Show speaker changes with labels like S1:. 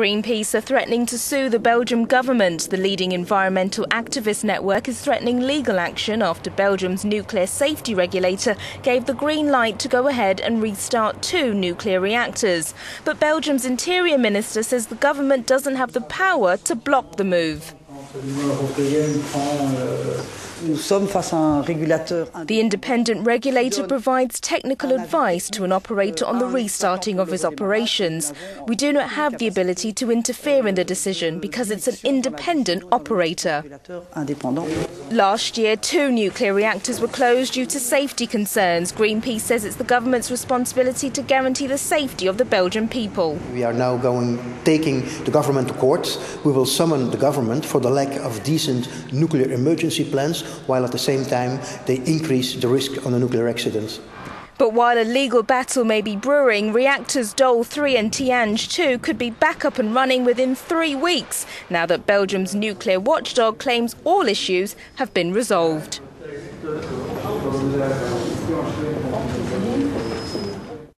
S1: Greenpeace are threatening to sue the Belgium government. The leading environmental activist network is threatening legal action after Belgium's nuclear safety regulator gave the green light to go ahead and restart two nuclear reactors. But Belgium's interior minister says the government doesn't have the power to block the move. The independent regulator provides technical advice to an operator on the restarting of his operations. We do not have the ability to interfere in the decision because it's an independent operator. Last year, two nuclear reactors were closed due to safety concerns. Greenpeace says it's the government's responsibility to guarantee the safety of the Belgian people.
S2: We are now going taking the government to court. We will summon the government for the lack of decent nuclear emergency plans while at the same time they increase the risk on a nuclear accident.
S1: But while a legal battle may be brewing, reactors Doel 3 and Tihange 2 could be back up and running within three weeks, now that Belgium's nuclear watchdog claims all issues have been resolved.